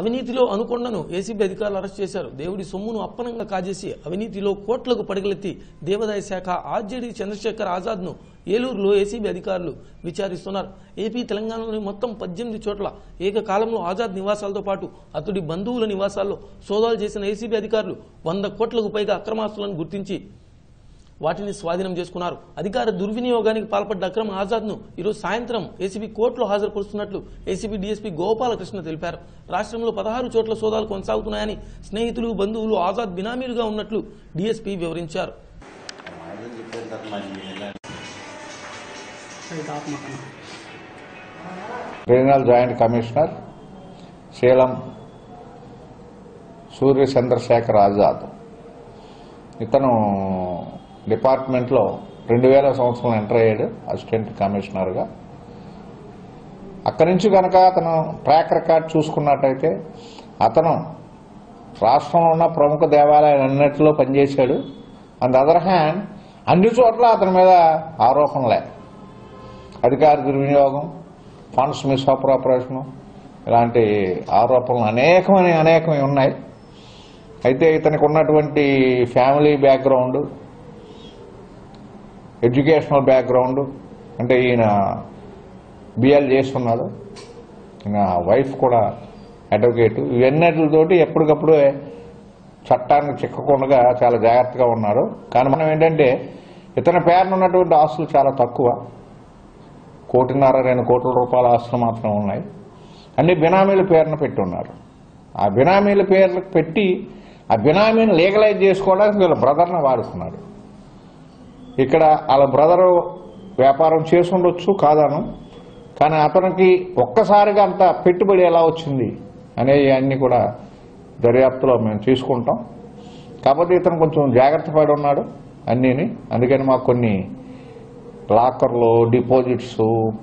అవినీతిలో అనుకొండను ఏసీబీ అధికారులు అరెస్ట్ చేశారు. దేవుడి సొమ్మును అప్పనంగా కాజేసి అవినీతిలో కోట్లకు పడగలెత్తి దేవాదాయ శాఖ ఆర్జేడీ చంద్రశేఖర్ ఆజాద్ను ఏలూరులో ఏసీబీ అధికారులు విచారిస్తున్నారు. ఏపీ తెలంగాణలోని మొత్తం పద్దెనిమిది చోట్ల ఏకకాలంలో ఆజాద్ నివాసాలతో పాటు అతడి బంధువుల నివాసాల్లో సోదాలు చేసిన ఏసీబీ అధికారులు వంద కోట్లకు పైగా అక్రమాస్తులను గుర్తించి వాటిని స్వాధీనం చేసుకున్నారు. అధికార దుర్వినియోగానికి పాల్పడ్డ అక్రమ్ ఆజాద్ను ఈరోజు సాయంత్రం ఏసీబీ కోర్టులో హాజరుపరుస్తున్నట్లు ఏసీబీ డీఎస్పీ గోపాలకృష్ణ తెలిపారు. రాష్ట్రంలో పదహారు చోట్ల సోదాలు కొనసాగుతున్నాయని స్నేహితులు బంధువులు ఆజాద్ బినామీలుగా ఉన్నట్లు డీఎస్పీ వివరించారు. మాదని sir regional joint commissioner Salem Surya Chandrasekhar Azad. ఇతను డిపార్ట్మెంట్లో రెండు వేల సంవత్సరం ఎంటర్ అయ్యాడు అసిస్టెంట్ కమిషనర్గా. అక్కడి నుంచి కనుక అతను ట్రాక్ రికార్డ్ చూసుకున్నట్టయితే అతను రాష్ట్రంలో ఉన్న ప్రముఖ దేవాలయాలన్నింటిలో పనిచేశాడు. అండ్ అదర్ హ్యాండ్ అన్ని చోట్ల అతని మీద ఆరోపణలే అధికార దుర్వినియోగం ఫండ్స్ మిస్అప్రాపరేషన్ ఇలాంటి ఆరోపణలు అనేకమైన అనేకమై ఉన్నాయి. అయితే ఇతనికి ఉన్నటువంటి ఫ్యామిలీ బ్యాక్గ్రౌండ్ ఎడ్యుకేషనల్ బ్యాక్గ్రౌండ్ అంటే ఈయన బిఎల్ చేస్తున్నాడు. ఈయన వైఫ్ కూడా అడ్వకేటు. ఇవన్నిటితోటి ఎప్పటికప్పుడు చట్టానికి చిక్కకుండా చాలా జాగ్రత్తగా ఉన్నారు. కానీ మనం ఏంటంటే ఇతని పేరున ఉన్నటువంటి ఆస్తులు చాలా తక్కువ. కోటిన్నర రెండు కోట్ల రూపాయల ఆస్తులు మాత్రం ఉన్నాయి. అన్ని బినామీల పేరున పెట్టి ఉన్నారు ఆ బినామీల పేర్లకు పెట్టి ఆ బినామీని లీగలైజ్ చేసుకోవడానికి వీళ్ళ బ్రదర్ని వాడుకున్నాడు ఇక్కడ వాళ్ళ బ్రదరు వ్యాపారం చేసి ఉండొచ్చు కానీ అతనికి ఒక్కసారిగా అంత పెట్టుబడి ఎలా వచ్చింది అనేవి అన్నీ కూడా దర్యాప్తులో మేము తీసుకుంటాం. కాకపోతే ఇతను కొంచెం జాగ్రత్త పడి ఉన్నాడు అన్నీని. అందుకని మాకు కొన్ని లాకర్లు డిపాజిట్స్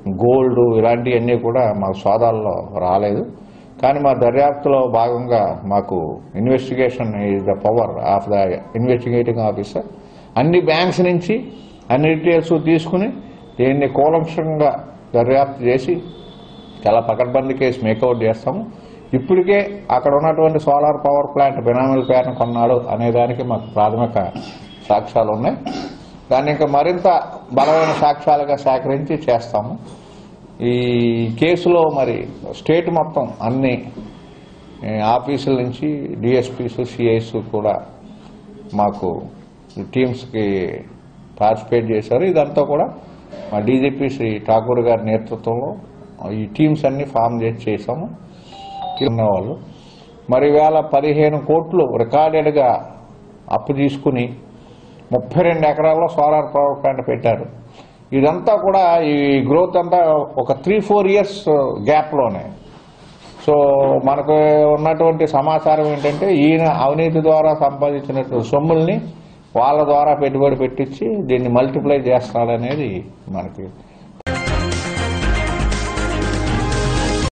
గోల్డ్ ఇలాంటివన్నీ కూడా మా సోదాల్లో రాలేదు. కానీ మా దర్యాప్తులో భాగంగా మాకు investigation is the power of the investigating officer అన్ని బ్యాంక్స్ నుంచి అన్ని డీటెయిల్స్ తీసుకుని దీన్ని కూలంక్షంగా దర్యాప్తు చేసి చాలా పకడ్బందీ కేసు మేకౌట్ చేస్తాము. ఇప్పటికే అక్కడ ఉన్నటువంటి సోలార్ పవర్ ప్లాంట్ బినామీల పేరున కొన్నాడు అనే దానికి మాకు ప్రాథమిక సాక్ష్యాలు ఉన్నాయి. దాన్ని ఇంకా మరింత బలమైన సాక్ష్యాలుగా సేకరించి చేస్తాము. ఈ కేసులో మరి స్టేట్ మొత్తం అన్ని ఆఫీసుల నుంచి డిఎస్పీస్ సిఐస్ కూడా మాకు టీమ్స్కి పార్టిసిపేట్ చేశారు. ఇదంతా కూడా మా డీజీపీ శ్రీ ఠాకూర్ గారి నేతృత్వంలో ఈ టీమ్స్ అన్ని ఫామ్ చేసి చేశాము. ఉన్నవాళ్ళు మరి వేల పదిహేను కోట్లు రికార్డెడ్గా అప్పు తీసుకుని ముప్పై రెండు ఎకరాల్లో సోలార్ పవర్ ప్లాంట్ పెట్టారు. ఇదంతా కూడా ఈ గ్రోత్ అంతా ఒక త్రీ ఫోర్ ఇయర్స్ గ్యాప్లోనే. సో మనకు ఉన్నటువంటి సమాచారం ఏంటంటే ఈయన అవినీతి ద్వారా సంపాదించినటువంటి సొమ్ముల్ని వాళ్ళ ద్వారా పెట్టుబడి పెట్టించి దీన్ని మల్టిప్లై చేస్తాడనేది మనకి